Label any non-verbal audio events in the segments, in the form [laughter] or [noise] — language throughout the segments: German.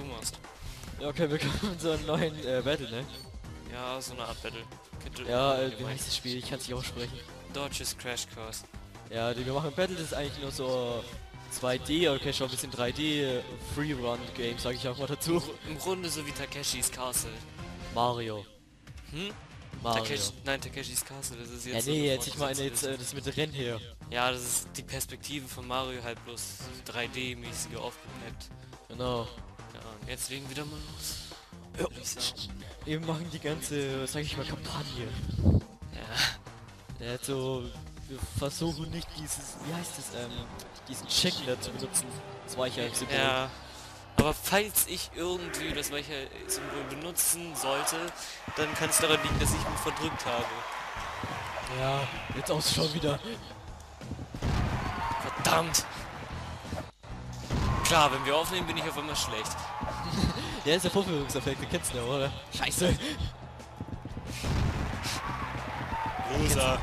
du machst. Ja, okay, wir kommen [laughs] zu einem neuen äh, Battle, ne? Ja, so eine Art Battle. Könnte Ja, äh, wie heißt das Spiel? Ich kann es nicht aussprechen. Dodges Crash Course. Ja, die wir machen Battle das ist eigentlich nur so 2D, okay, schon ein bisschen 3D, äh, Free-Run-Game, sage ich auch mal dazu. Im Grunde so wie Takeshis Castle. Mario. Hm? Mario. Takeshi, nein, Takeshis Castle, das ist Ja, jetzt... nee, so jetzt ich meine jetzt äh, das mit Rennen hier. Ja, das ist die Perspektive von Mario halt bloß 3D-mäßige aufgepeppt. Genau. Jetzt legen wir wieder mal los. Wir machen die ganze, sag ich mal, Kampagne. Ja. Ja, so, wir versuchen nicht dieses, wie heißt das, ähm, diesen Checkler zu benutzen. Das Weichheit-Symbol. ja. Aber falls ich irgendwie das Weicher-Symbol benutzen sollte, dann kann es daran liegen, dass ich mich verdrückt habe. Ja, jetzt auch schon wieder. Verdammt! Klar, wenn wir aufnehmen, bin ich auf einmal schlecht. Ja, ist der Vorführungseffekt, den kennst du ja, oder? Scheiße. Rosa.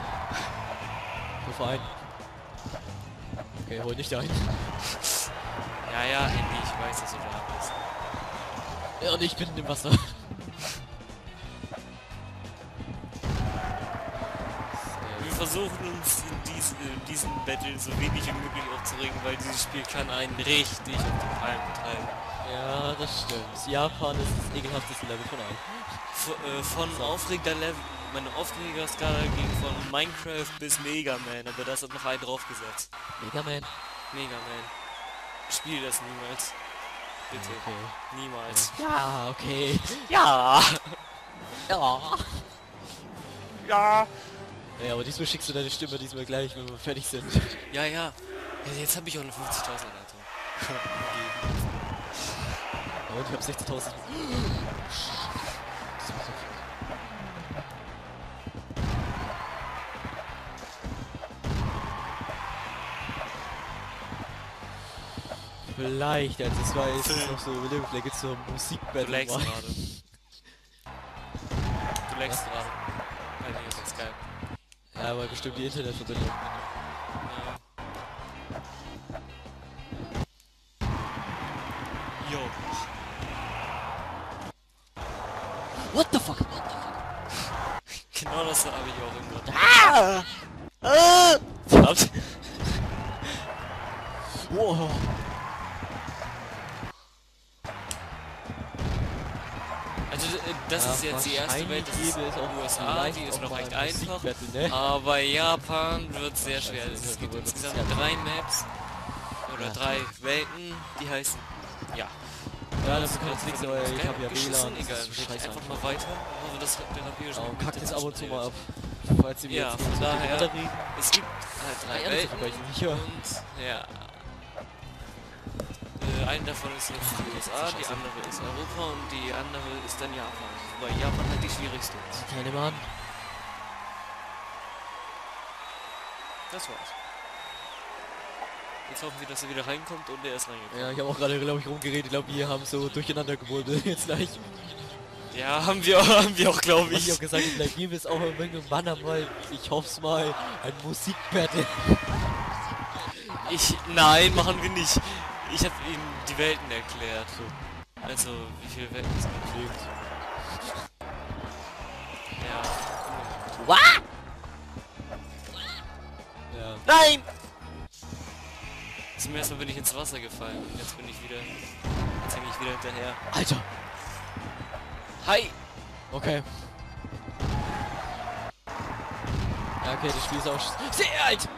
Ruf ein. Okay, hol nicht ein. Ja, ja, Handy, ich weiß, dass du da bist. Ja, und ich bin im Wasser. Wir versuchen uns in, dies, in diesem Battle so wenig wie möglich aufzuregen, weil dieses Spiel kann einen richtig auf die Palme treiben. Ja, das stimmt. Japan ist das ekelhafteste Level von allen. F äh, von aufregender Level, meine Aufregerskala ging von Minecraft bis Mega Man, aber das hat noch einen draufgesetzt. Mega Man. Mega Man. Spiel das niemals. Bitte. Okay. Niemals. Ja, okay. [laughs] Ja! [laughs] Ja. Ja! Ja, aber diesmal schickst du deine Stimme diesmal gleich, wenn wir fertig sind. Ja, ja. ja jetzt habe ich auch eine 50.000 Leitung. Und ich hab 60.000. Vielleicht, als es war, ist es noch so überlegen, vielleicht geht's Du Musikbattle. lagst mal. gerade. Du lagst gerade. Bei mir ist jetzt geil. Ja, aber bestimmt die Internetverbindung. What the fuck? Genau das habe ich auch im Grund. Ah! Verdammt. Wow. Also äh, das Ja, ist jetzt die erste Welt, das ist auch USA, die ist noch recht ein einfach. Ne? Aber Japan wird sehr schwer. Es gibt insgesamt drei Maps oder drei Welten, die heißen ja. Ja, das kann jetzt nichts, aber ich habe ja WLAN. Egal, ist scheiße einfach mal weiter. Ich hoffe, das der Papier schon Ja, gut kackt es ab und zu mal ab. Falls mir Ja, jetzt von daher- reden. Es gibt halt drei Ja, Welten nicht, ja. und ja. Äh, eine davon ist jetzt die USA, die andere ist Europa und die andere ist dann Japan. Wobei Japan halt die schwierigste ist. Keine Mann. Das war's. Jetzt hoffen wir, dass er wieder reinkommt und er ist reingekommen. Ja, ich habe auch gerade, glaube ich, rumgeredet. Ich glaube, wir haben so durcheinander gewurbelt jetzt gleich. Ja, haben wir, haben wir auch, glaube Ich ich. habe gesagt, vielleicht geben wir es auch irgendwann einmal, ich hoffe es mal, ein Musikbattle. Ich, nein, machen wir nicht. Ich habe ihm die Welten erklärt. So, Also, wie viele Welten es gibt. Ja. Ja. Nein! Zum ersten Mal bin ich ins Wasser gefallen und jetzt bin ich wieder. Jetzt hänge ich wieder hinterher. Alter. Hi! Okay. Ja, okay, das Spiel ist auch sehr alt.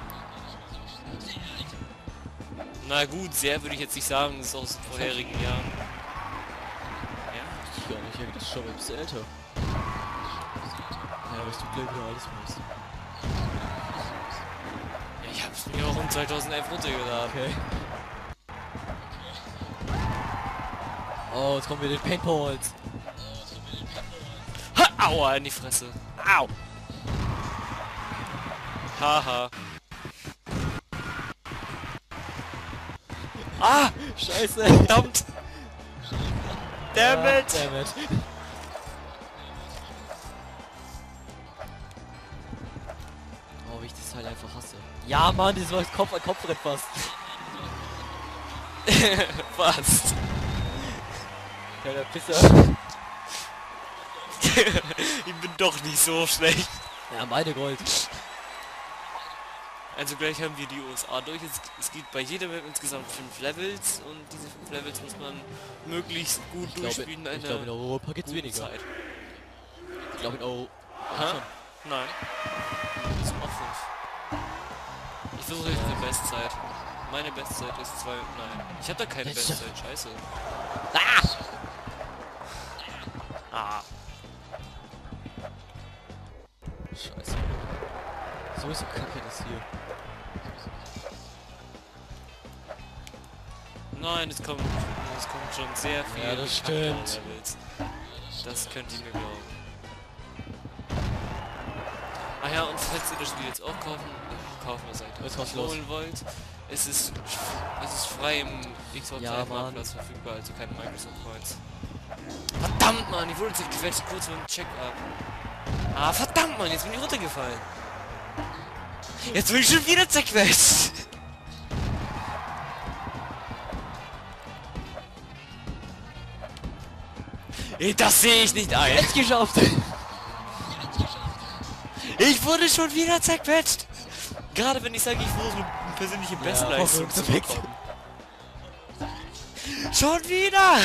Na gut, sehr würde ich jetzt nicht sagen, das ist aus dem vorherigen Jahr. Ja. Ich gar nicht, das ist schon ein bisschen älter. Ja, es tut gleich wieder alles was. Ich hab's mir auch um 2011 runtergeladen. Okay. Oh, jetzt kommen wir den Paintballs. Ha! Aua, in die Fresse. Au! Haha. Ah! Scheiße. Verdammt! Damn Ah, it! Damn it. Oh, wie ich das halt einfach hasse. Ja, Mann, dieses war Kopf an Kopf fast. [laughs] Fast. Kleiner Pisser. [laughs] ich bin doch nicht so schlecht. Ja, meine Gold. Also gleich haben wir die USA durch. Es, es gibt bei jeder Map insgesamt fünf Levels und diese fünf Levels muss man möglichst gut Ich glaube, durchspielen in ich glaube in Europa geht's weniger. Zeit. Ich glaube in Europa. Nein. Versuche jetzt eine Bestzeit. Meine Bestzeit ist zwei. Nein. Ich habe da keine Bestzeit. Scheiße. Ah! Ah. Scheiße. So ist kacke das hier. Nein, es kommt, es kommt schon sehr viel. Ja, das stimmt. Levels. Das könnt ihr mir glauben. Ah ja, und falls ihr das Spiel jetzt auch kaufen, äh, kaufen was seid auch kostenlos. holen wollt, es ist, es ist frei im Xbox Ja. Marktplatz verfügbar, also keine Microsoft Points. Verdammt, Mann, ich wurde zerquetscht kurz vor dem Check-up. Ah, verdammt, Mann, jetzt bin ich runtergefallen. Jetzt bin ich schon wieder zerquetscht. Das sehe ich nicht ein. Jetzt geschafft! Ich wurde schon wieder zerquetscht. Gerade wenn ich sage, ich versuche eine persönliche Bestleistung Hoffnung zu bekommen. Schon wieder!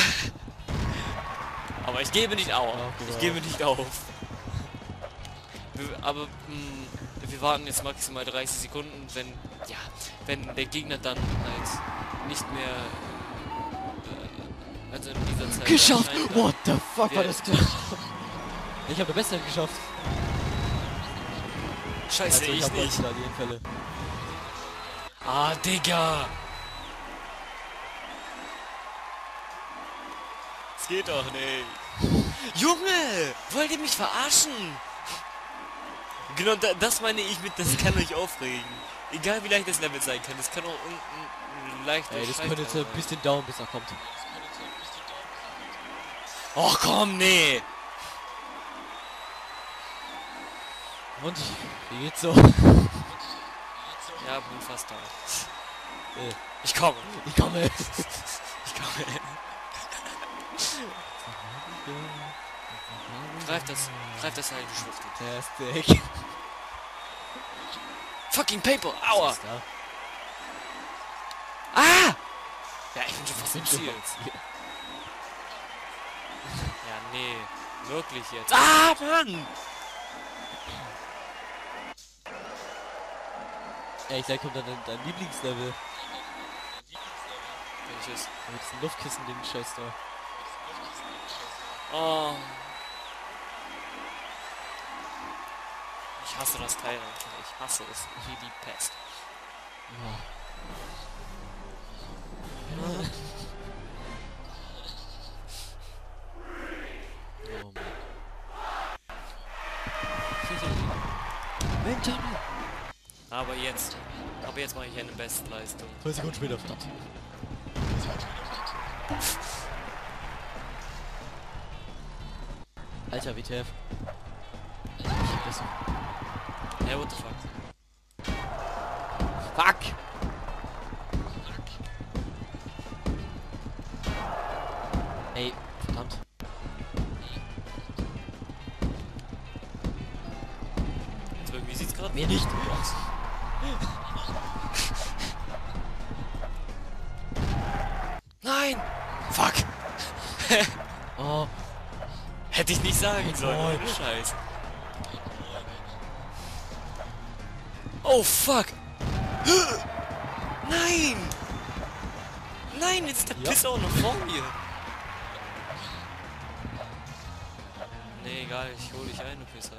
Aber ich gebe nicht auf. Ja, Ich gebe nicht auf. Aber mh, wir warten jetzt maximal 30 Sekunden, wenn ja, wenn der Gegner dann halt nicht mehr äh, also in dieser Zeit Geschafft! What the fuck war Ja. das klar? [laughs] Ich habe besser geschafft. Scheiße, Also ich, hab nicht. da die Fälle. Ah, Digga! Das geht doch nicht. Junge! Wollt ihr mich verarschen? Genau, da, das meine ich mit, das kann euch aufregen. Egal wie leicht das Level sein kann, das kann auch ein, ein, ein leichter Ey, das könnte jetzt sein. ein bisschen dauern, bis er kommt. Och komm, nee! Und wie geht's so? Ja, bin fast da. Ich komme. ich komme. [laughs] Ich komme. Greif das, greif das. Der ist weg. Fucking Paper, aua! Ah! Ja, ich bin schon fast im Ziel. Ja, nee. Wirklich jetzt. Ah, Mann! Ey, gleich kommt dann dein, dein Lieblingslevel. Welches? Mit diesem Luftkissen-Ding, scheiß da. Oh. Ich hasse das Teil. Ich hasse es wie die Pest. Oh [laughs] Aber jetzt. Aber jetzt mache ich eine Bestleistung. Zwei Sekunden später. Alter, WTF. Ich hab das. Ja, what the fuck. Fuck! Ey, verdammt. Also, wie sieht's gerade Mir nicht. Sagen sollen. Ohne Scheiß. Oh fuck! Nein! Nein, jetzt ist der Ja. Piss auch noch vor mir. Nee, egal, ich hole dich ein, du Pisser.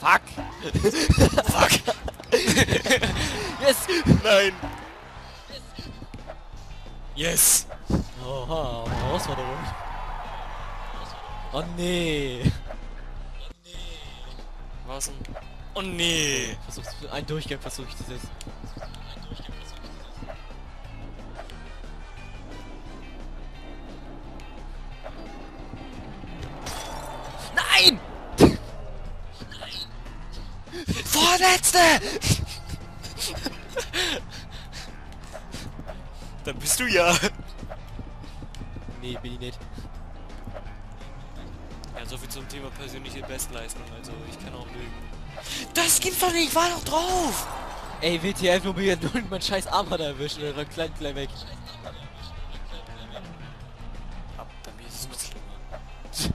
fuck! [laughs] Fuck! Yes! Nein! Yes! Oha, Herausforderung. Oh nee. Was denn? Oh nee! Versuch's, für einen Durchgang versuche ich das jetzt. Nein! Vorletzte! Da bist du ja. nee, bin ich nicht. Zum Thema persönliche Bestleistung. Also, ich kann auch lügen. Das gibt's doch nicht, ich war doch drauf! Ey, WTF, nur mir nur mein scheiß Arm hat er erwischt, oder war klein, klein weg. Ab, bei mir ist es noch schlimmer.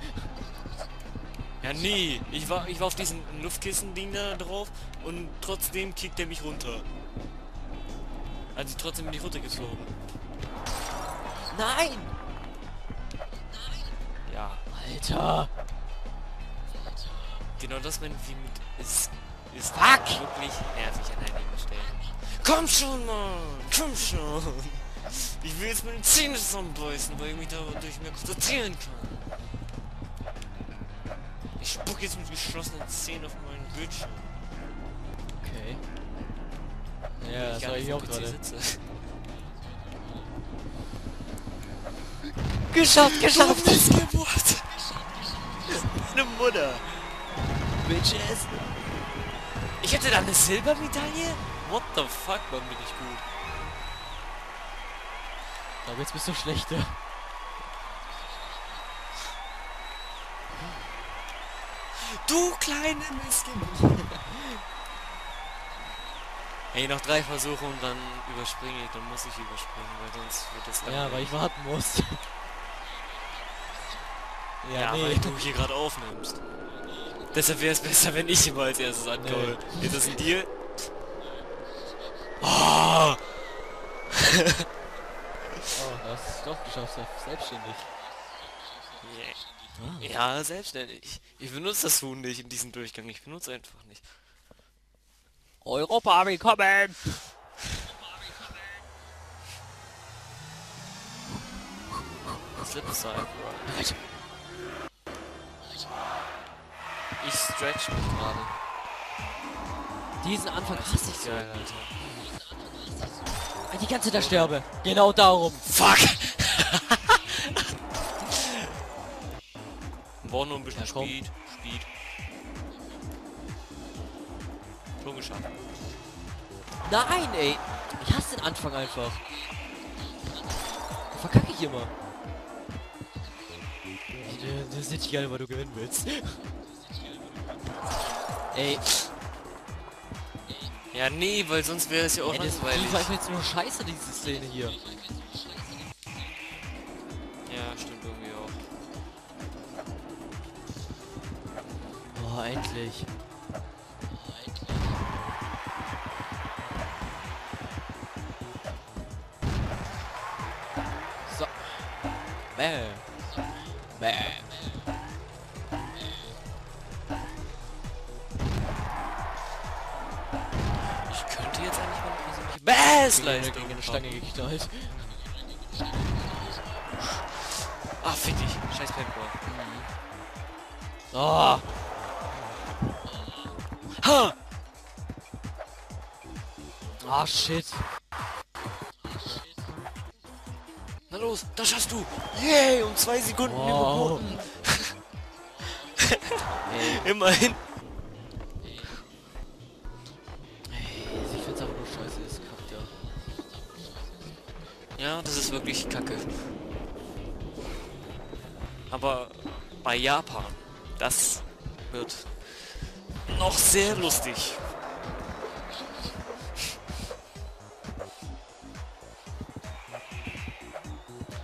ja, nee, ich war, ich war auf diesem Luftkissen-Ding da drauf und trotzdem kickt er mich runter. Also trotzdem bin ich runtergeflogen. Nein! Ja, Alter! Genau das meine ich mit ist, ist wirklich nervig an einigen Stellen. Komm schon, Mann! Komm schon! Ich will jetzt meine Zähne zusammenbeißen, weil ich mich dadurch mehr konzentrieren kann. Ich spuck jetzt mit geschlossenen Zähnen auf meinen Bildschirm. Okay. Ja, das war ich auch gerade. Geschafft, geschafft! Missgeburt! Eine Mutter! Bitches! Ich hätte da eine Silbermedaille? What the fuck, Mann, bin ich gut. Aber jetzt bist du schlechter. Du kleine Missgeburt! [laughs] Ey, noch drei Versuche und dann überspringe ich, dann muss ich überspringen, weil sonst wird das Ja, weil ich warten muss. ja, Ja, nee. weil du hier gerade aufnimmst. Deshalb wäre es besser, wenn ich immer als erstes ankomme. Ist das ein Deal? Oh! Oh, hast es doch geschafft, se- selbstständig. Yeah. Ja, selbstständig. Ich benutze das Huhn nicht in diesem Durchgang. Ich benutze einfach nicht. Europa willkommen! Slipside. Alter. Ich stretch mich gerade. Diesen Anfang hasse ich so. Geil, Alter. Weil die ganze Zeit sterbe. Genau darum. Fuck! [laughs] War nur ein bisschen Ja. Speed. Speed. Schon geschafft. Nein, ey. Ich hasse den Anfang einfach. Da verkacke ich immer. Ey, Das ist nicht geil, weil du gewinnen willst. [laughs] Ey, Ja, nee, weil sonst wäre es ja auch das langweilig. war einfach jetzt nur scheiße, diese Szene hier. Ja, stimmt irgendwie auch. Boah, endlich. So. Bam. Bam. Persönliche Gegen eine. Stange geknallt. Ah, fick dich. Scheiß Paintball. Oh. Ha! Ah, shit. Na los, das schaffst du. Yay, um zwei Sekunden Wow. überboten. [laughs] Immerhin. Wirklich kacke. Aber bei Japan, das wird noch sehr lustig.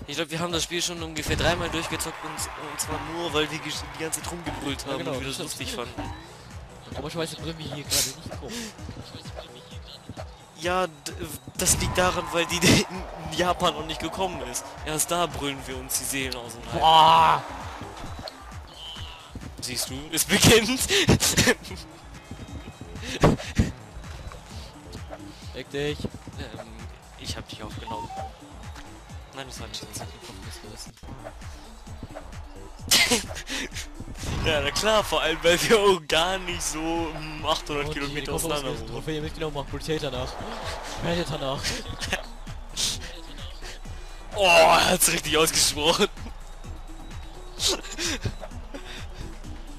Ich glaube, wir haben das Spiel schon ungefähr dreimal durchgezockt und, und zwar nur, weil wir die ganze Zeit rumgebrüllt haben genau, und wir das lustig [laughs] fanden. Komischerweise brüllen wir hier gerade nicht rum. Ja, das liegt daran, weil die in Japan noch nicht gekommen ist. Erst da brüllen wir uns die Seelen aus dem. Boah! Siehst du, es beginnt. Weg dich. ähm, ich hab dich aufgenommen. Nein, das war Scherz. [laughs] Ja, na klar, vor allem, weil wir auch gar nicht so mm, 800 Kilometer auseinander wohnen. Trophäe mitgenommen, mach Potato nach. Predator nach. [laughs] Oh, er hat's richtig ausgesprochen.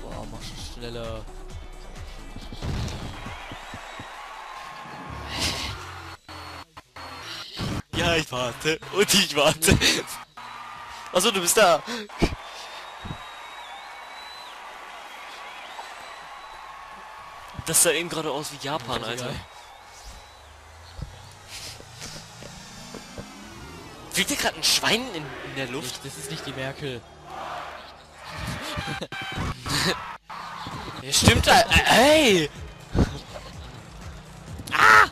Boah, mach schon schneller. Ja, ich warte. Und ich warte. Achso, du bist da. Das sah eben gerade aus wie Japan, Also Alter. geil. Fliegt hier gerade ein Schwein in, in der Luft? Das ist nicht die Merkel. [laughs] Ja, stimmt da. Äh, hey! Ah!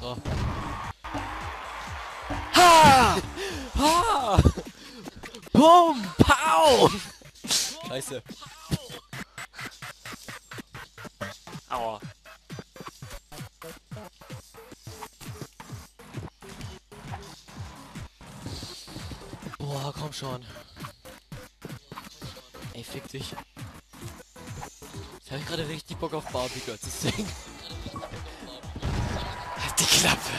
So. Ha! Ha! Boom! Pow! Scheiße. Bock auf Barbie Girl zu singen. Halt die Klappe.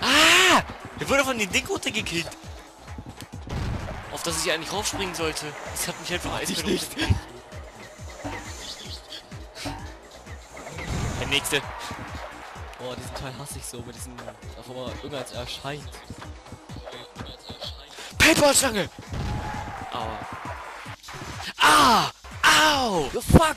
Ah! Der wurde von den Ding runtergekickt. Auf das ich eigentlich raufspringen sollte. Das hat mich einfach eiskalt nicht. Der nächste. Boah, diesen Teil hasse ich so, mit diesem, auf einmal irgendwas erscheint. Paintball-Stange! Aua. Ah! Au! The fuck!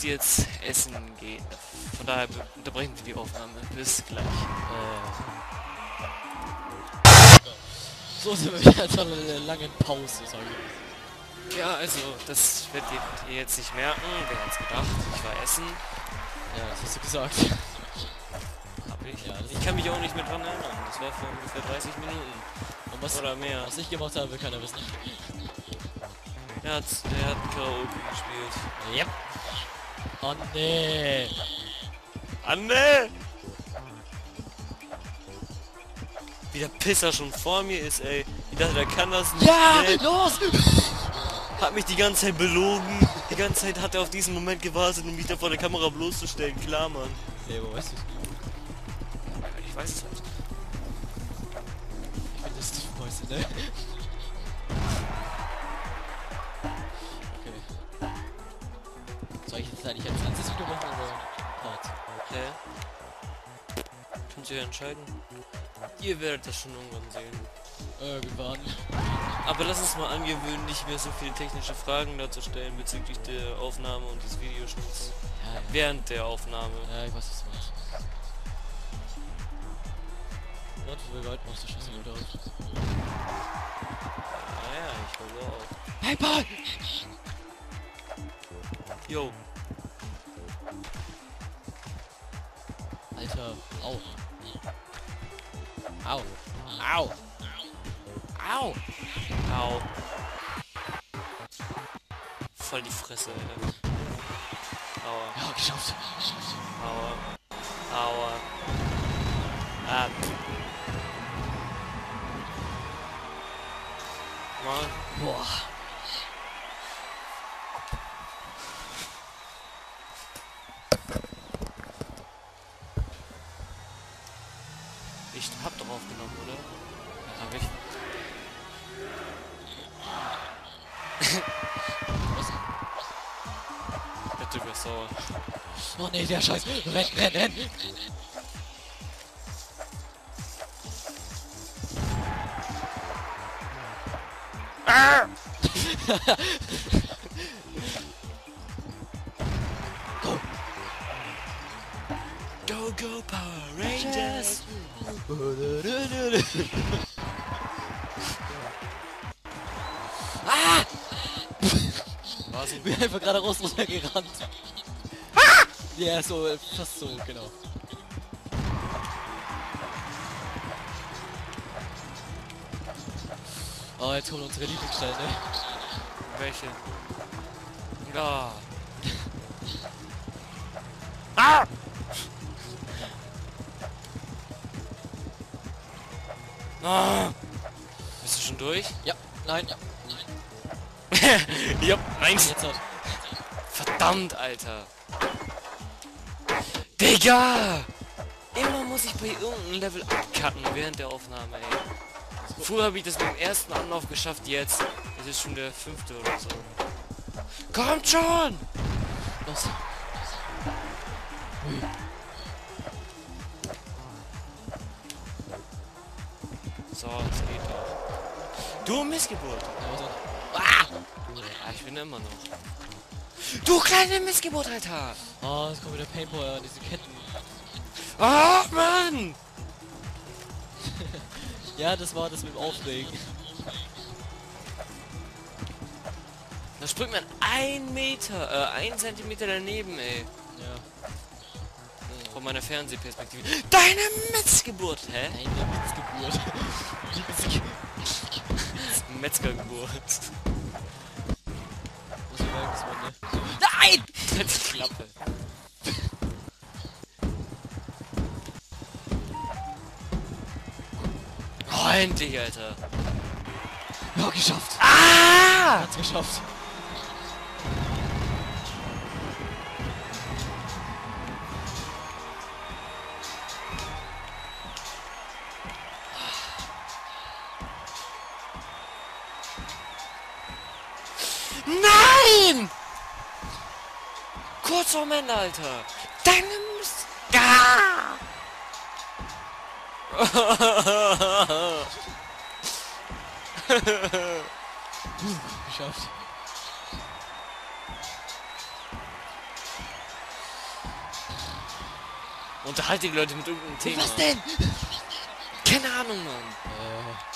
Muss jetzt essen gehen. Von daher unterbrechen wir die Aufnahme. Bis gleich. Äh. So sind wir wieder zu einer langen Pause, sag ich. Ja, also, das werdet ihr jetzt nicht merken. Wer hat's gedacht? Ich war essen. Ja, das hast du gesagt. Hab ich. Ja, ich kann mich auch nicht mehr dran erinnern. Das war vor ungefähr 30 Minuten. Und was, Oder mehr. was ich gemacht habe, will keiner wissen. Er hat, er hat Karaoke gespielt. Yep. Oh nee. Anne! Wie der Pisser schon vor mir ist, ey. Ich dachte, der kann das nicht. Ja, Nee. los! Hat mich die ganze Zeit belogen. Die ganze Zeit hat er auf diesen Moment gewartet, um mich da vor der Kamera bloßzustellen. Klar, Mann. Nee, wo weißt du? Ich weiß es halt. Ich bin das die Mäuse, ne? Jetzt eigentlich ein ganzes Video machen oder Part? Hä? Könnt ihr entscheiden? Ihr werdet das schon irgendwann sehen. Irgendwann. Aber lass uns mal angewöhnen, nicht mehr so viele technische Fragen dazu stellen bezüglich der Aufnahme und des Videoschnitts. Ja, ja. Während der Aufnahme. Ja, ich weiß, was du meinst. Und wie weit machst du Schüsse wieder auf? Naja, ich hole auf. Hey, Paul! Yo. Alter, au. Au. Au. Au. Au. Voll die Fresse, Alter. Aua. Ja, geschafft. Aua. Aua. Ah. Mann. Boah. Nee, der Scheiß. Renn, renn, renn. [laughs] Go, go, Power Rangers! [laughs] Ah! Was denn? Bin einfach gerade raus runtergerannt. Ja, so, fast so, genau. Oh, jetzt kommen unsere Lieblingsstellen, ne? Welche? Ja. ah! Ah! Bist du schon durch? Ja, nein, ja. [laughs] ja, nein. Jetzt hat. Verdammt, Alter. Digga! Immer muss ich bei irgendeinem Level abkacken während der Aufnahme, ey. Früher habe ich das beim ersten Anlauf geschafft, jetzt. Das ist schon der fünfte oder so. Kommt schon! Los. So, es geht doch. Du Missgeburt! Ja, warte. Ah, ich bin immer noch. Du kleine Missgeburt, Alter! Ah, jetzt kommt wieder Paintball an diese Ketten. Ah, Mann! [laughs] Ja, das war das mit dem Aufregen. Da springt man ein Meter, äh, ein Zentimeter daneben, ey. Ja. Von meiner Fernsehperspektive. Deine Missgeburt, hä? Witzgeburt. Die [laughs] Metzgergeburt. Ne? Nein! Die Klappe. Oh, endlich, Alter. Ja, geschafft. Ah! Hat's geschafft. Nein! Kurz vorm Ende, Alter. Deine Mist... Ah! Geschafft. Unterhalte die Leute mit irgendeinem Thema. denn? Keine Ahnung, Mann. Äh.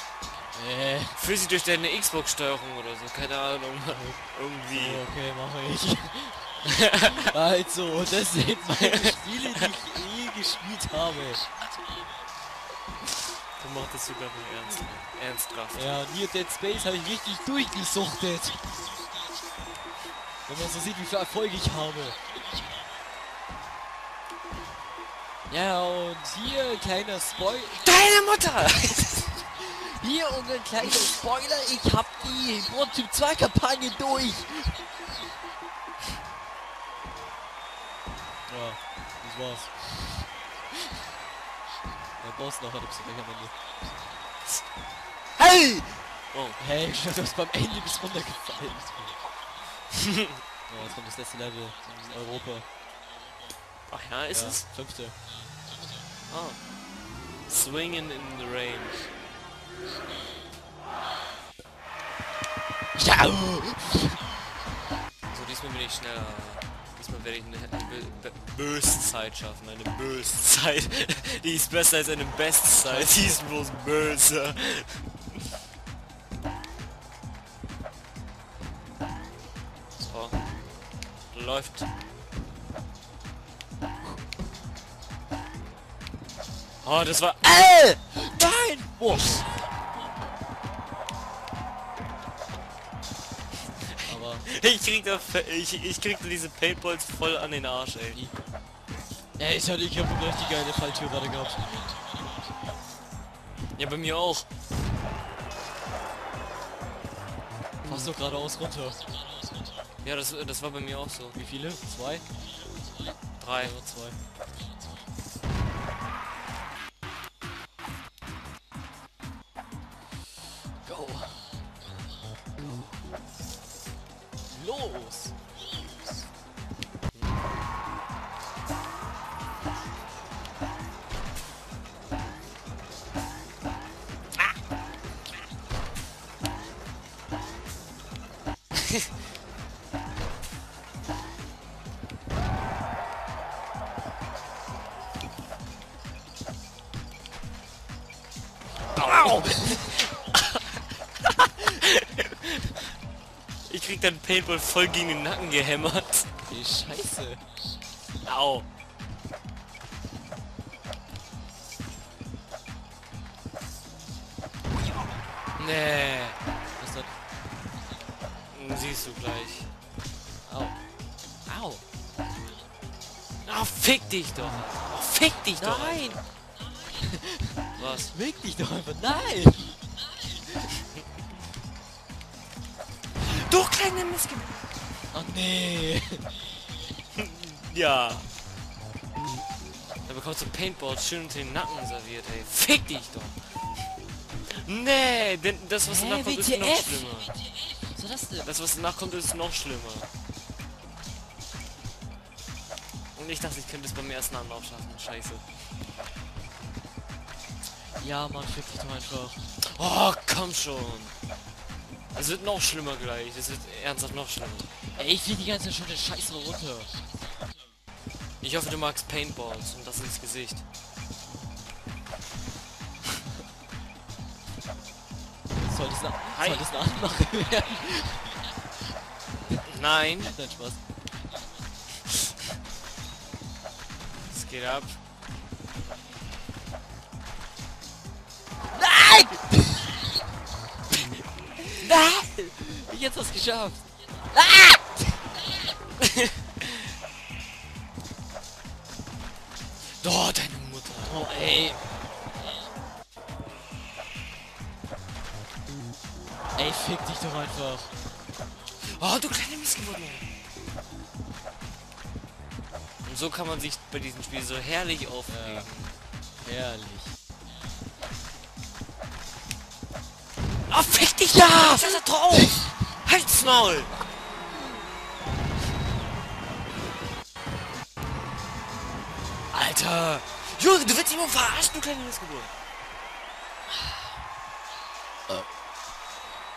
Äh. Fühl sie durch deine Xbox-Steuerung oder so. Keine Ahnung. [laughs] Irgendwie. Okay, mache ich. [laughs] also, das sind meine Spiele, die ich eh gespielt habe. Du machst das sogar nicht ernst. Ernsthaft. Ja, hier Dead Space habe ich richtig durchgesuchtet. Wenn man so sieht, wie viel Erfolg ich habe. Ja, und hier ein kleiner Spoiler. Deine Mutter! [laughs] Hier und ein kleiner Spoiler. Ich hab die Prototyp 2 Kampagne durch. Ja, das war's. Der Boss noch hat es gleich am Ende. hey! Oh, Hey, ich [laughs] du hast beim Ende bis runtergefallen. [laughs] ja, jetzt kommt das letzte Level in Europa. ach ja, ist ja, es? Fünfte. Ah. Swinging in the rain. Ja! So, diesmal bin ich schneller. Diesmal werde ich eine Bö- Bö- Böszeit schaffen. Eine Böszeit. [laughs] Die ist besser als eine Bestzeit. Die ist bloß böse. So. Läuft. Oh, das war... Äh! Nein! Boah! Ich krieg da... Ich, ich krieg da diese Paintballs voll an den Arsch, ey. ja, ich hatte, ich hab eine richtig geile Falltür gerade gehabt. Ja, bei mir auch. Fast so geradeaus runter. Ja, das, das war bei mir auch so. Wie viele? Zwei? Drei. Ja, zwei. Los! Au! [laughs] krieg dann Paintball voll gegen den Nacken gehämmert. Die Scheiße! Au. Nee. Was denn? Siehst du gleich. Au. Au! Ah, fick dich doch. Oh, fick dich doch. Nein! Was? Weg dich doch einfach! Nein! Du kleine Missge... Oh nee! [laughs] Ja. Da bekommst du Paintballs schön unter den Nacken serviert, ey. Fick dich doch. Nee, denn das, was Hä, danach kommt, ist noch schlimmer. Was das denn? Das, was danach kommt, ist noch schlimmer. Und ich dachte, ich könnte es beim ersten Anlauf schaffen. Scheiße. Ja, Mann, fick dich doch einfach. Oh, komm schon. Es wird noch schlimmer gleich. Es wird ernsthaft noch schlimmer. Ey, ich flieg die ganze Zeit schon den Scheiß runter. Ich hoffe, du magst Paintballs und das ins Gesicht. Soll das, Hi. soll das nachmachen werden? Nein, Nein, Spaß. es geht ab. Geschafft. Oh, [laughs] deine Mutter. Oh, ey. Ey, fick dich doch einfach. Oh, du kleine Missgeburt. Und so kann man sich bei diesem Spiel so herrlich aufregen. Herrlich. Oh, fick dich da! Scheiß da drauf! Maul! Alter! Junge, du willst mal verarschen, du kleine Missgeburt!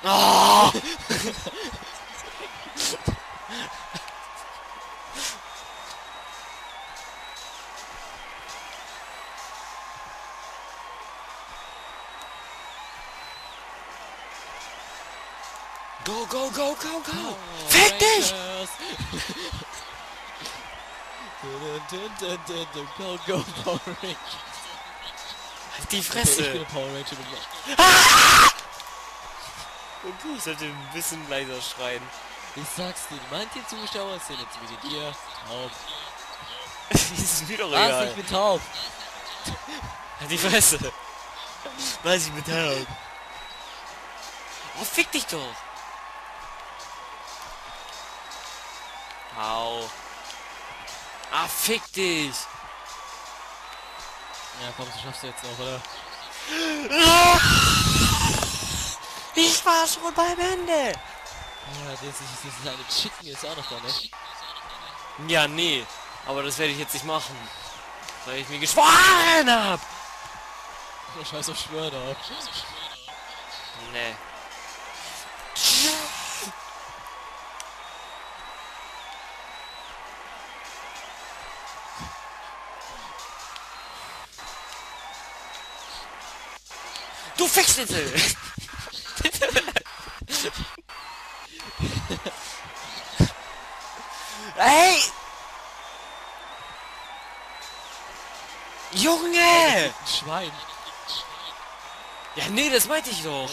Oh! Go, go! Fick dich! Go, go, Power. Halt die Okay, ich Fresse! bin ein Power Ranger. mit- Und du solltest ein bisschen leiser schreien. Ich sag's dir, manche Zuschauer sind jetzt wie dir taub. [laughs] ist mir doch Was? egal. Ich bin taub. Halt die Fresse. Weiß ich mit Helm. Oh, fick dich doch. Au. Ah, fick dich. Ja, komm, du schaffst jetzt noch, oder? [laughs] Ich war schon beim Ende. Ja, das ist, das ist eine Chicken ist auch noch da, ne? Ja, nee. Aber das werde ich jetzt nicht machen. Weil ich mir geschworen hab. Oh, scheiß auf Schwör da. Nee. Du! Ey! Junge! Schwein. Ja, nee, das meinte ich doch.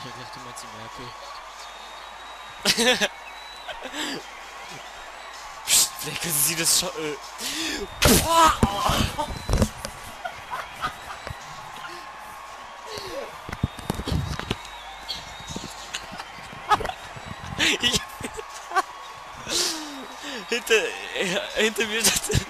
Ich hab gedacht, du meinst die Merkel. [laughs] Vielleicht können Sie das schon. Äh. Boah! Ich, hinter, äh, hinter mir stand.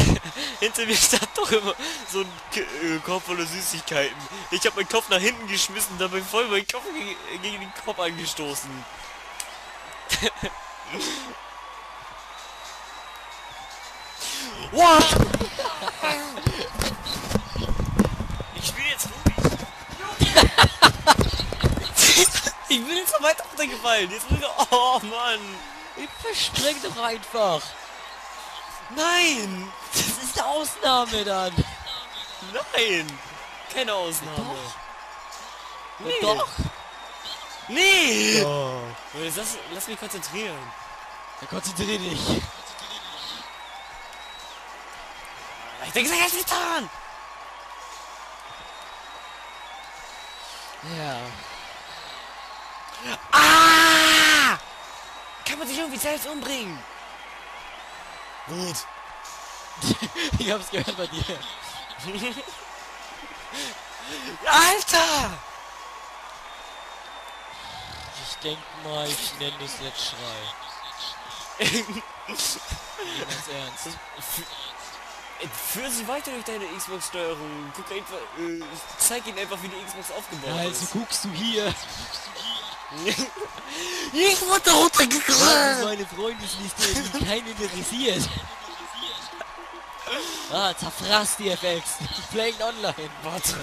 [laughs] hinter mir stand doch immer so ein K äh, Korb voller Süßigkeiten. Ich habe meinen Kopf nach hinten geschmissen, dabei voll meinen Kopf gegen, gegen den Kopf angestoßen. [laughs] Wow! Ich spiele jetzt ruhig. ich bin jetzt so weit runtergefallen. Jetzt ruhig. Oh Mann. Ich verspreng doch einfach. Nein. Das ist eine Ausnahme dann. Nein. Keine Ausnahme. Doch. Nee. Doch. Nee. Oh. Lass, lass mich konzentrieren. Dann konzentrier dich. Ich denke, ich hab's getan. Ja. Ah! Kann man sich irgendwie selbst umbringen? Gut. [laughs] Ich hab's gehört bei dir. [laughs] Alter! Ich denk mal, ich nenne das jetzt Schrei. Ganz ernst. Führ sie weiter durch deine Xbox-Steuerung. Guck einfach, äh, zeig ihnen einfach, wie die Xbox aufgebaut Ja, also ist. guckst du hier. Ich wurde runtergekracht! meine Freundesliste, die keinen interessiert. Ah, zerfraß die FX. Playing online. Warte.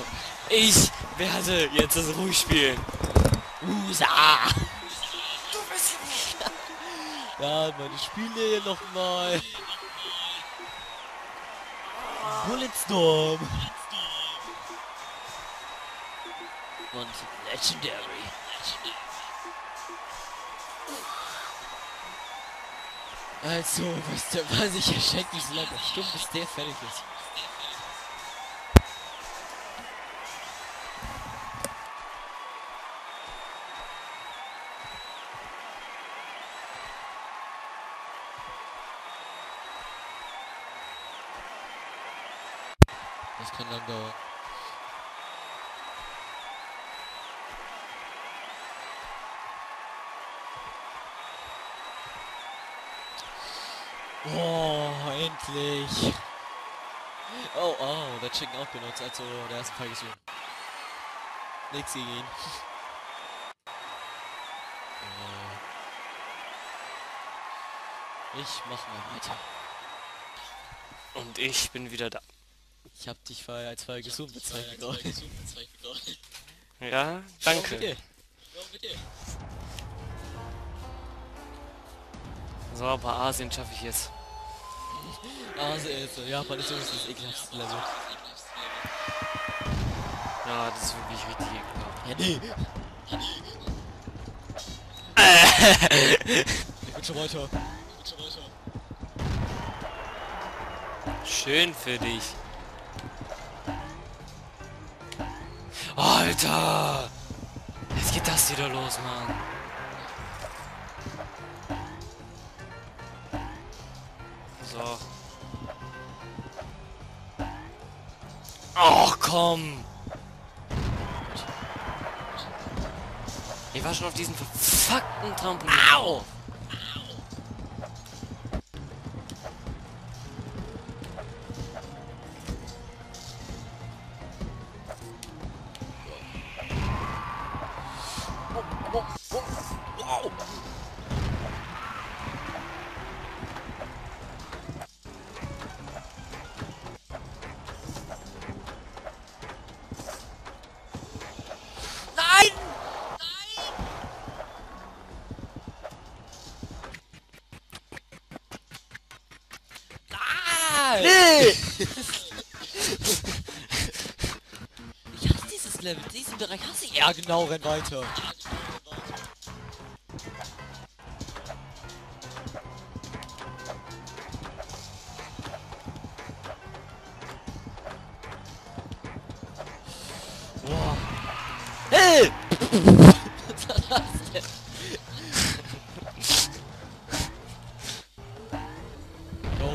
Ich werde jetzt das ruhig spielen. USA. Du bist Ja, meine Spiele hier nochmal. Bulletstorm. Und Legendary. Also, wisst ihr was? Ich erschrecke mich so lange stumm, bis der fertig ist. Das kann lang dauern. Der Chicken auch benutzt, also der erste Fall gesehen. Nix gegen ihn. Äh. Ich mach mal weiter. Und ich bin wieder da. Ich hab dich vorher als Fall gesund bezeichnet. Ja, danke. So, aber Asien schaffe ich jetzt. [laughs] Also, Japan ist übrigens das ekelhaftste Level. Ja, das ist wirklich richtig ekelhaft. Ja, nee. ich bin schon weiter. Schön für dich. Alter! Jetzt geht das wieder los, Mann. So. Ach komm! War schon auf diesen verfuckten Trampolin. Au! Hasse ich. Ja, genau, renn weiter. Boah. Hey! [laughs] Was war das denn? Go,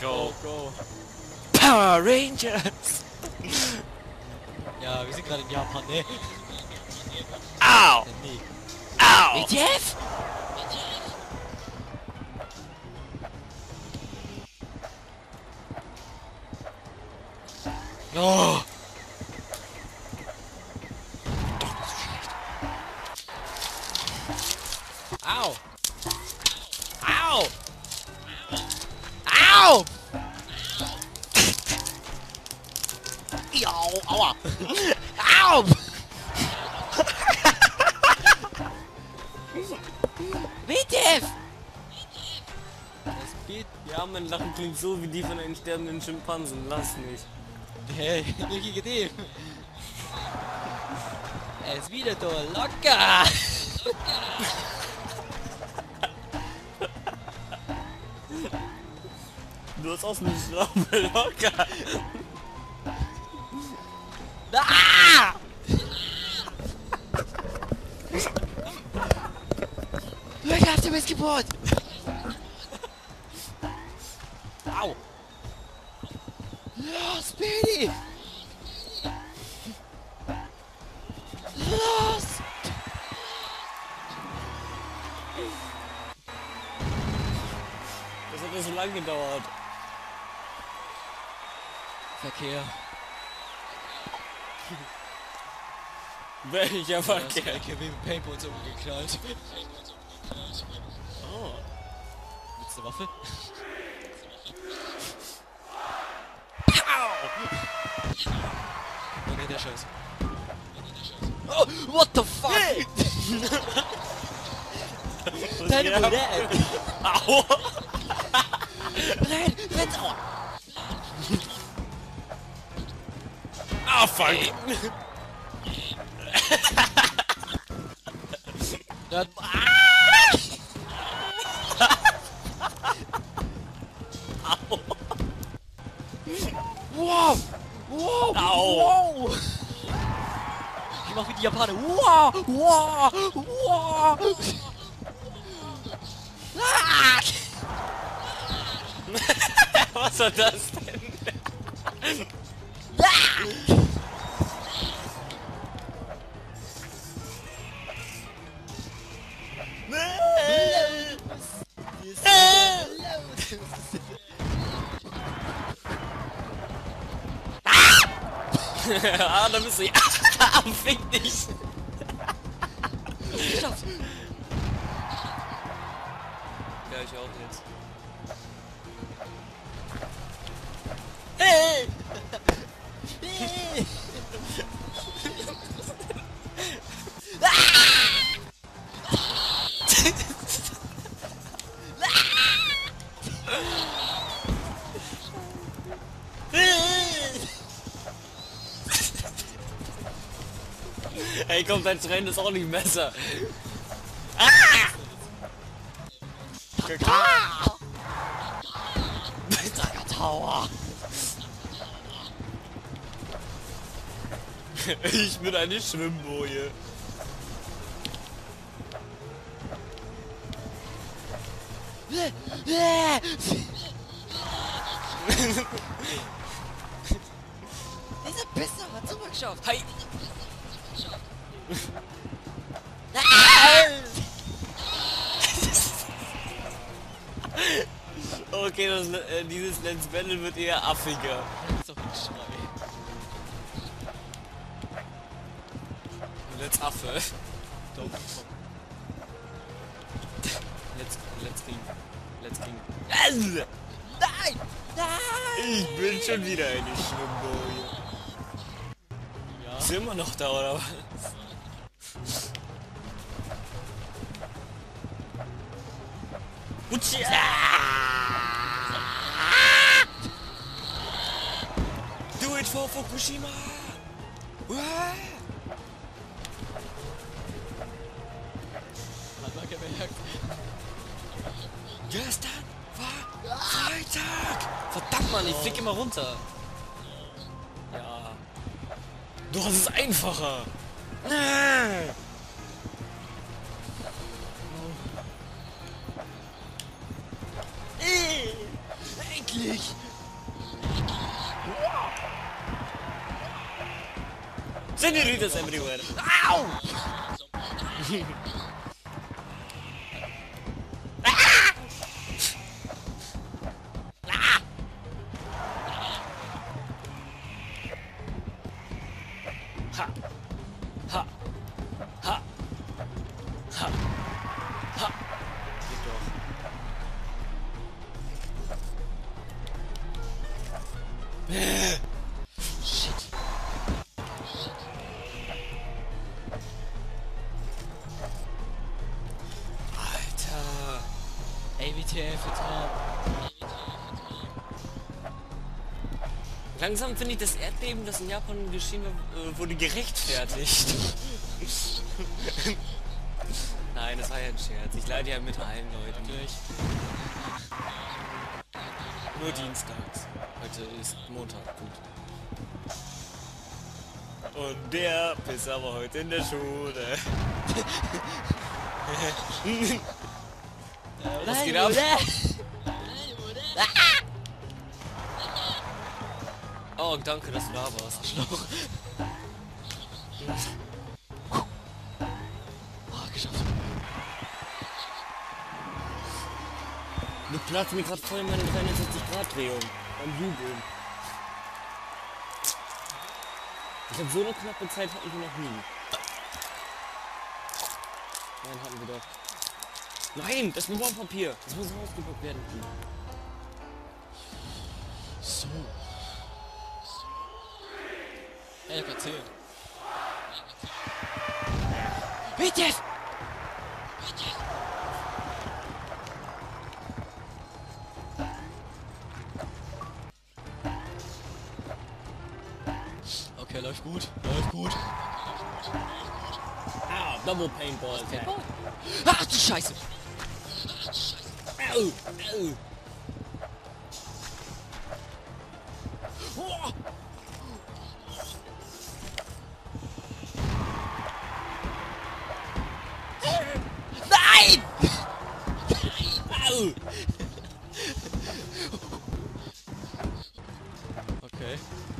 Go. go. Power Rangers! [laughs] Ja, wir sind gerade in Japan, ne? Au! Nee. Au! WTF? Oh! Klingt so wie die von einem sterbenden Schimpansen. Lass mich. Hey, [laughs] nicht gegen den. Er ist wieder da, locker! Du hast auch eine Schraube locker. Ah! Look after Whiskey Board! Au! Ja, Verkehr? Ecke wie mit Paintballs umgeknallt. Oh. Willst du eine Waffe? Oh ne, der Scheiß. Oh, what the fuck? [laughs] Deine geht ab? Mutter! Au! Nein, auf! Ah, fuck! Dann, wow! Wow! Au. Wow! Ich mach wie die Japaner. Wow! Wow! Wow! Ah! Was war das Dein Rennen ist auch nicht besser. Tower! Ich bin eine Schwimmboje. Dieser Pisser hat super geschafft. Hi! Okay, das, äh, dieses Let's Battle wird eher affiger. Das ist doch ein Schrei. Let's Affe. Doch. Let's, let's King. Let's King. Nein! Nein! Ich bin schon wieder eine Schwimmboje. Ja. Ist immer noch da, oder was? Utschi- Do it for Fukushima! Uah! Hat man gemerkt. Gestern war Freitag! Verdammt, Mann, ich flieg immer runter. Ja. Du hast es einfacher. Nein. this everywhere. Ow! [laughs] Komm. Langsam finde ich das Erdbeben, das in Japan geschehen war, äh, wurde gerechtfertigt. [laughs] Nein, das war ja ein Scherz. Ich leide ja mit allen Leuten. Gleich. Nur dienstags. Heute ist Montag, gut. Und der Pisser war heute in der Schule. [laughs] Was geht ab? Oh, danke, dass du da warst. Oh, [laughs] geschafft. Du platzt mir gerade voll in meine 360 Grad Drehung. Beim Jubeln. Ich glaube, so eine knappe Zeit hatten wir noch nie. Nein, hatten wir doch. Nein, das Bonbonpapier. Das muss rausgepackt werden. So. Ey, erzählen. Bitte! Okay.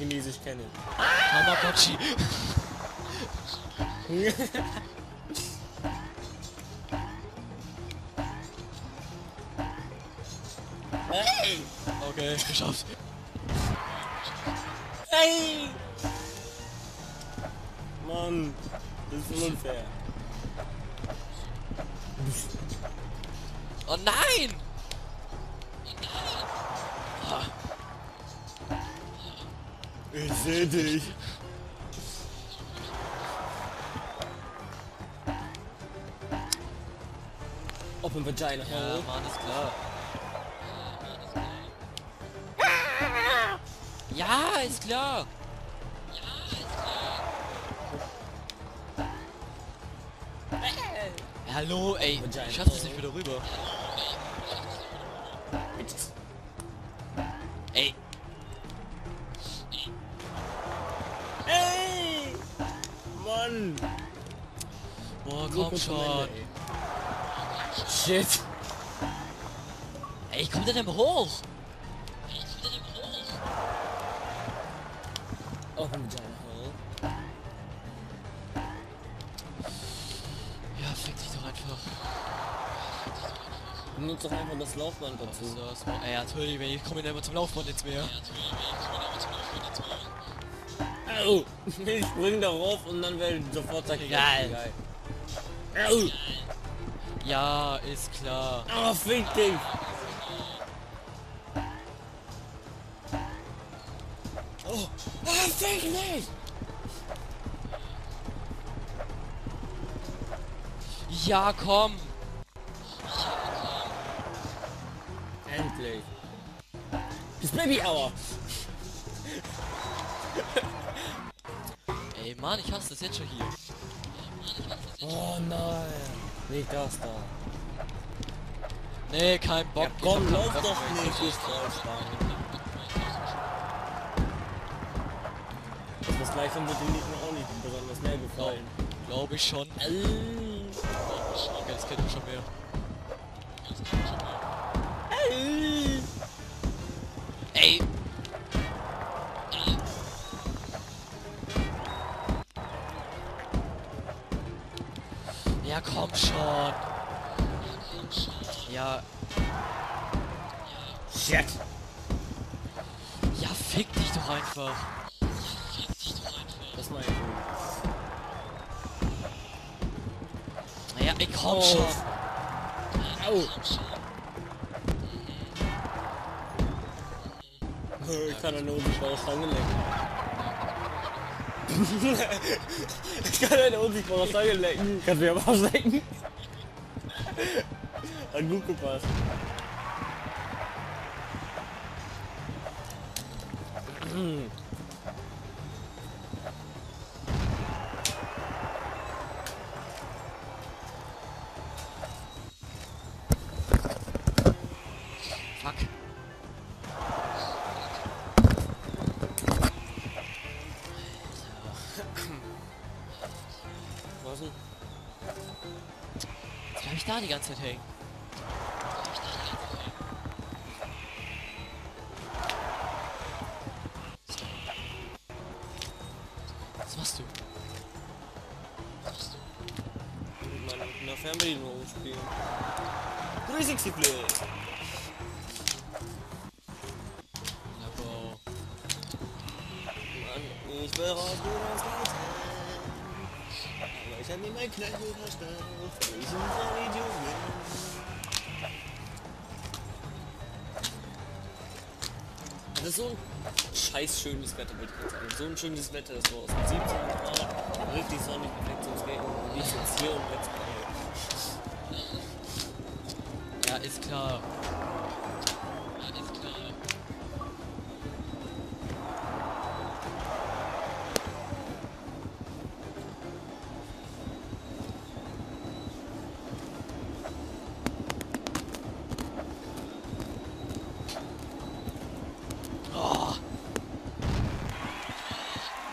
Chinesisch kenne. Tamagotchi. hey. Okay, geschafft. Hey. Mann, das ist unfair. Oh nein! Ich seh dich. Open Vagina Ja, Hole. Mann, ist klar. Ja, ist klar. Hallo, ey, ich schaff das nicht wieder rüber. Ey. Shit! Ey, komm da denn hoch? Open Vagina Hole. Ja, fick dich doch einfach. Benutzt doch einfach das Laufband Was dazu. das? Boah, ey, natürlich, wenn ich komme nicht mehr zum Laufband jetzt mehr. Au! [laughs] Ich spring darauf und dann werde ich sofort sagen, Egal. geil. Au! Ja, ist klar. Oh, fick dich! Oh, ah, fick dich! Ja, komm. Endlich! Das Baby Hour! Ey, Mann, ich hasse das jetzt schon hier. Oh nein! Nicht das da. Nee, kein Bock. Ja, ich komm, lauf doch nicht, ist Vollspann. Das gleiche wird den Nieten auch nicht besonders mehr gefallen. Glaube ich schon. Äh, kennt ihr schon mehr. Ja, ey, komm Oh. schon. Au! Ich kann eine unsichtbare Stange lecken. ich kann eine unsichtbare Stange lecken. Kannst du ja mal lecken? Hat gut gepasst. Fuck. Jetzt bleib ich da die ganze Zeit hängen. Ist so ein scheiß schönes Wetter, würde ich jetzt sagen. So ein schönes Wetter, das war aus dem 17 Grad, richtig sonnig, perfekt zum Skaten. Und ich sitze hier und Play. ja, ist klar.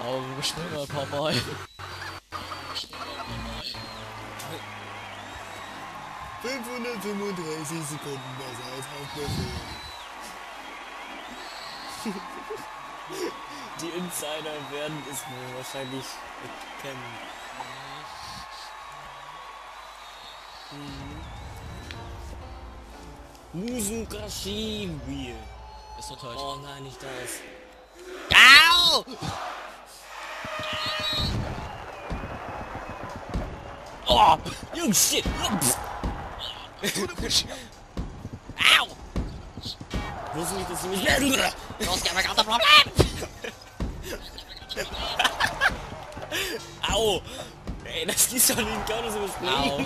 Aber wir überspringen mal ein paar Mal. 535 Sekunden besser als Hauptbefehl. Die Insider werden es wohl wahrscheinlich erkennen. Mhm. Musukashibi. Ist doch halt. Oh nein, nicht das. Au! Oh! You shit! Au! Wusste nicht, dass sie mich werden. Los, wir haben gerade Problem! Au! Ey, das gießt doch nicht gar nicht so Au. überspringen. Au!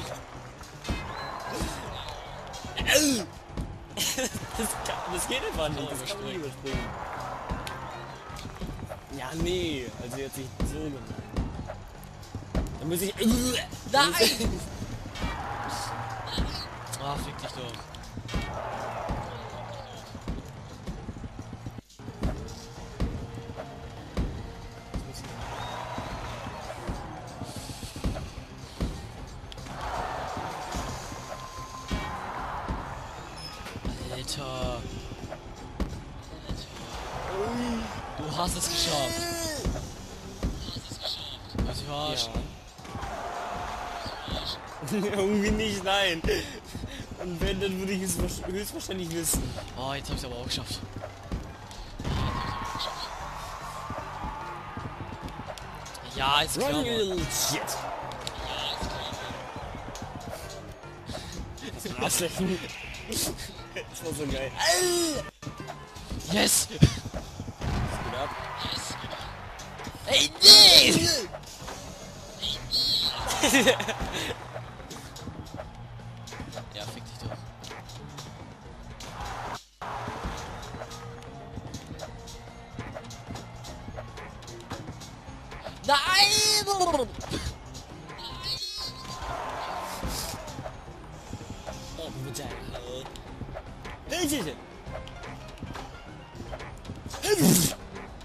Das, kann, das geht einfach nicht. Das kann man nicht überspringen. Ja, nee. Also jetzt nicht so gemein. Dann muss ich... Nein! Ah, fick dich doch. [laughs] Irgendwie nicht, nein. Und wenn, dann würde ich es wahrsch- höchstwahrscheinlich wissen. Oh, jetzt hab ich's aber auch geschafft. Ja, ist klar. Royal Shit. Das war Arschlecken. Das war so geil. Yes! Geht ab. Ey, nee! [laughs]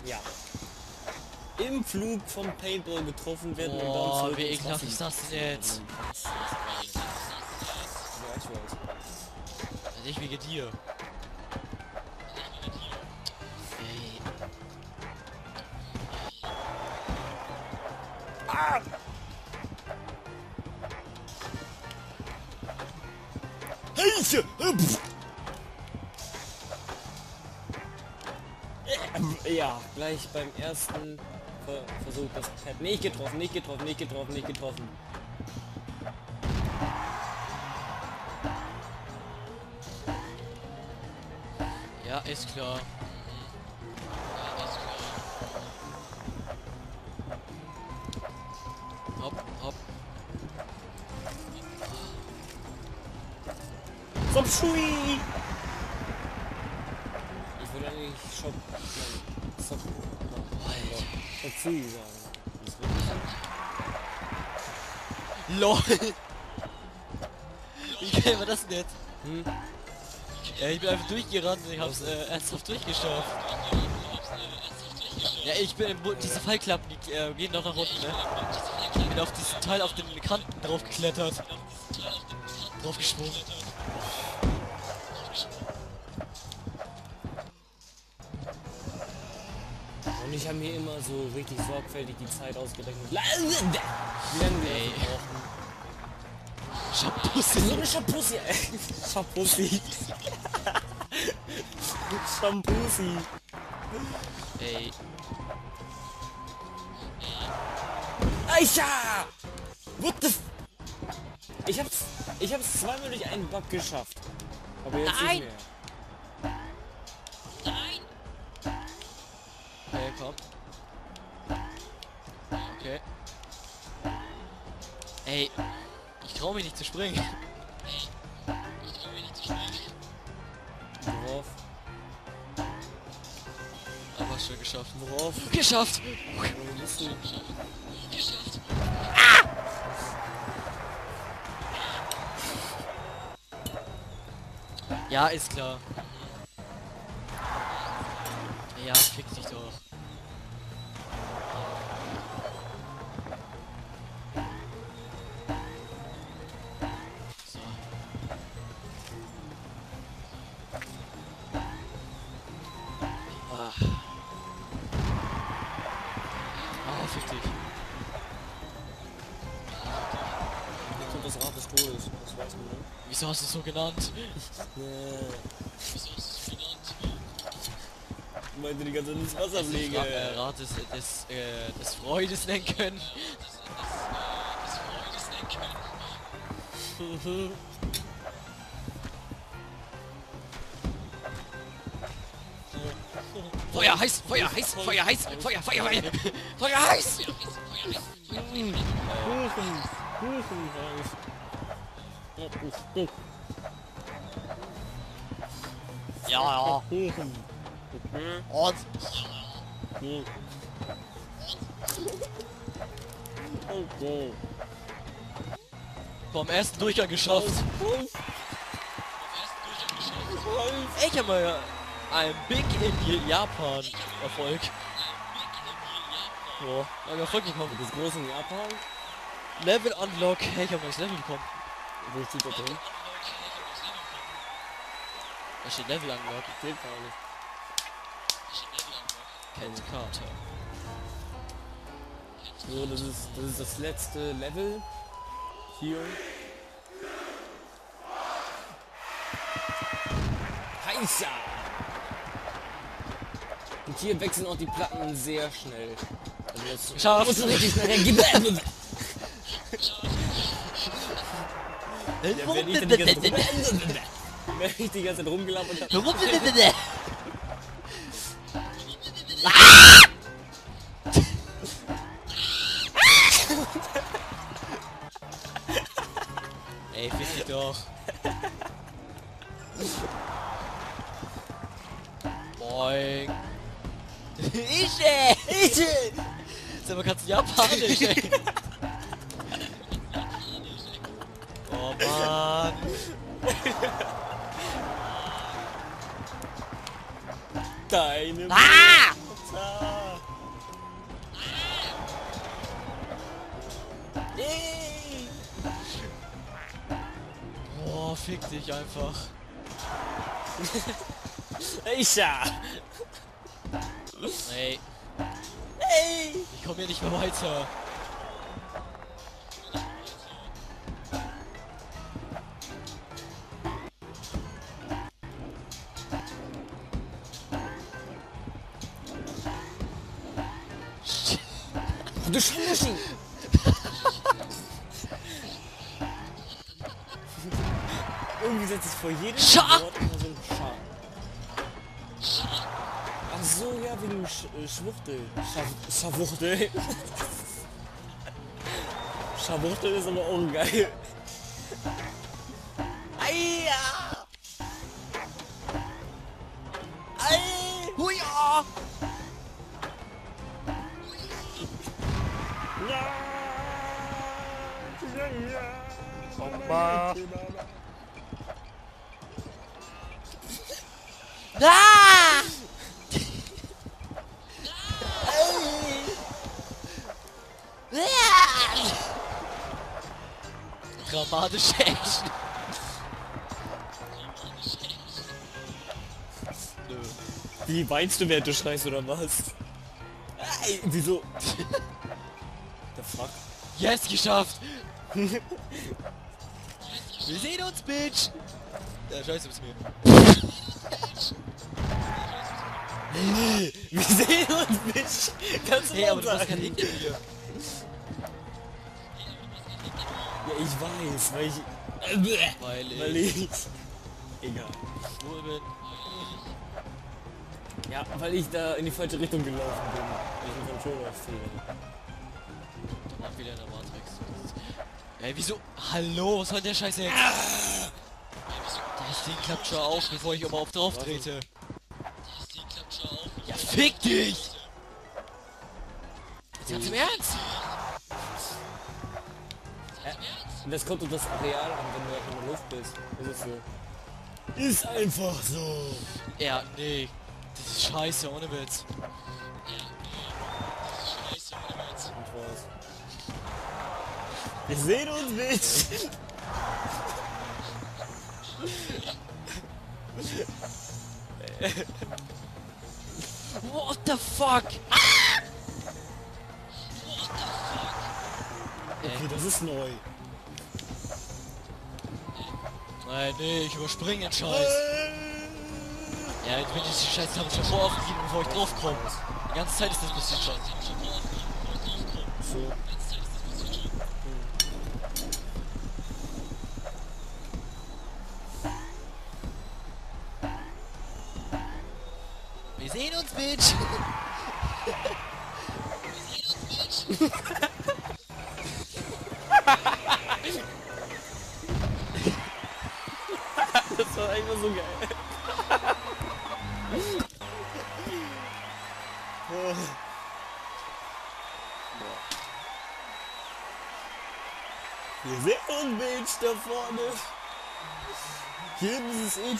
Ja. Im Flug vom Paintball getroffen werden und Boah, zurück wie ekelhaft ist das jetzt? Ja, ich weiß. Nicht wegen dir. Beim ersten Ver Versuch das Pad. Nicht getroffen, nicht getroffen, nicht getroffen, nicht getroffen. ja, ist klar. LOL! Wie geil war das denn jetzt? Hm? Ja, ich bin einfach durchgerannt und ich hab's äh, ernsthaft durchgeschafft. Ja, ich bin im Boden, diese Fallklappen die, äh, gehen doch nach unten, ne? Ich bin auf diesen Teil auf den Kanten drauf geklettert. Drauf gesprungen. Ich habe mir immer so richtig sorgfältig die Zeit ausgerechnet. Wie lange wir brauchen. Schapussy. So eine Schabussi, ey. Schabussi. [laughs] Schabussi. Ey. Aisha! What the f Ich hab's, ich hab's zweimal durch einen Bug geschafft. Aber jetzt Nein! nicht mehr. Ey. Ich trau mich nicht zu springen. Worauf? Aber schon geschafft. Worauf? Geschafft! Bist du? Ja, ist klar. Wieso hast du es so genannt? Wieso hast du es so genannt? Ich meinte die ganze Zeit ins Wasser Das fliege. Ra äh, Rat des, des, äh, des Freudes nennen können. [laughs] Feuer heiß, Feuer heiß, Feuer heiß, Feuer, Feuer, Feuer, Feuer heiß! Kuchen. Kuchen heißt. Ja, das Stück. Ja, ja. Okay. Und Hm. Okay. vom ersten Durchgang geschafft. Ich habe mal ein Big in Japan Erfolg. Ja, ein Erfolg bekommen. Das große Japan? Level Unlock. Hey, ich habe neues Level bekommen. Wo steht das drin? Da steht Level Unlock. Steht gar nicht. Cat Carter. So, das ist, das ist das letzte Level. Hier. Heißer! Und hier wechseln auch die Platten sehr schnell. Also das Geschafft. muss richtig schnell rennen. [laughs] Ja, wenn ich die ganze ich die ganze Zeit rumgelaufen habe. Ey, fick dich doch. [laughs] Boing. Ich, ey! Ich! Sag mal, kannst du Japanisch, [laughs] ey? Deine Ah! Mutter. Yay. Boah, fick dich einfach. [laughs] Isha. Ey, Hey. ich komm hier nicht mehr weiter. Du. Irgendwie setzt sich vor jedem Scha- Wort immer so ein Scha. Ach so, ja, wegen Sch äh, Schwuchtel. Scha Schawuchtel. [laughs] Schawuchtel ist aber auch Wie weinst du, während du schreist oder was? Ey, wieso? The fuck? Yes, geschafft! [laughs] Wir sehen uns, Bitch! Ja, scheiße, bis mir. Wir sehen uns nicht! Kannst du Hey, aber du hast kein Link hier. Ja, ich weiß, weil ich... Weil ich, Weil ich... Egal. bin. Ja, weil ich da in die falsche Richtung gelaufen bin. Weil ich einen Controller fehle. Dann auch wieder in der Matrix. Ey, wieso? Hallo, was soll der Scheiß jetzt? Das Ding klappt schon auf, bevor ich überhaupt drauf trete. Das Ding klappt schon auf. Ja, fick dich! Jetzt ganz im Ernst? Und das kommt um das Areal an, wenn du in der Luft bist. Ist es so. Ist einfach so. Ja, nee. Das ist scheiße, ohne Witz. Und was? Wir sehen uns nicht. What the fuck? Okay, das ist neu. Nein, nee, ich überspringe den Scheiß. Ja, jetzt bin ich die Scheiße habe ich schon voraufgegeben, bevor ich drauf komme. Die ganze Zeit ist das passiert schon. So.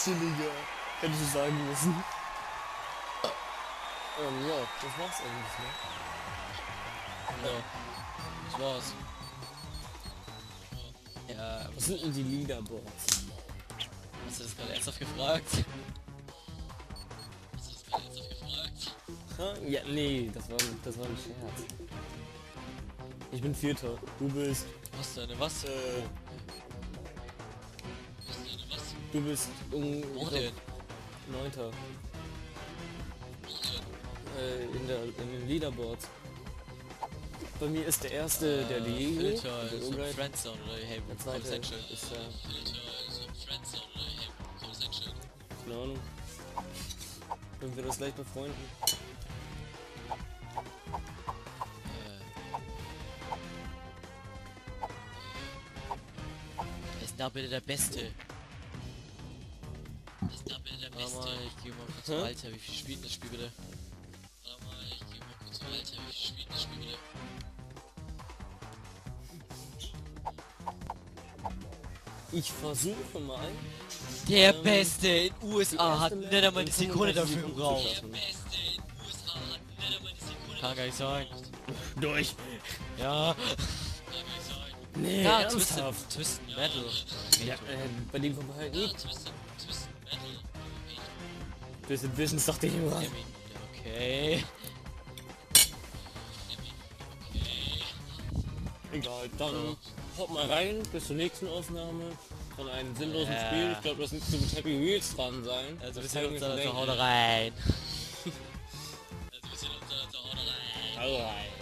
Chilliger. Hättest du sagen müssen. Ähm, ja, das war's eigentlich, ne? Ja, das war's. Ja, Was sind denn die Leaderboards? hast du das gerade ernsthaft gefragt? Ha? Ja, nee, das war, das war ein Scherz. Ich bin Vierter. Du bist, Was denn? Was? äh, du bist um, Wo denn? Neunter. Äh, in, der, in den Leaderboards. Bei mir ist der erste der Diego. Filter, der so Ulrich. Friendzone oder hey, Der wo kommt zweite das denn ist äh, keine Ahnung. Können wir das gleich befreunden? Wer ist da bitte der Beste? Mal, ich geh mal kurz Hä? Alter, wie viel spielt das Spiel bitte? Warte mal, ich geh mal kurz Alter, wie viel spielt das Spiel bitte? Ich versuche mal. Der Ähm, Beste in USA hat nicht einmal in eine Sekunde 35 dafür gebraucht. zu schaffen. Kann gar nicht sein. Durch. Ja. Nee, Ja, ernsthaft. Twisted, Twisted Metal. Ja, äh, bei dem kommt halt nicht. Bisschen Vision ist doch der Junge. Okay. Egal, dann haut mal rein bis zur nächsten Aufnahme von einem sinnlosen Ja. Spiel. Ich glaube, das müsste mit Happy Wheels dran sein. Also wir Das sehen kann uns ich mir dann schon also haut rein. Also wir sehen uns dann also haut rein. Hau rein.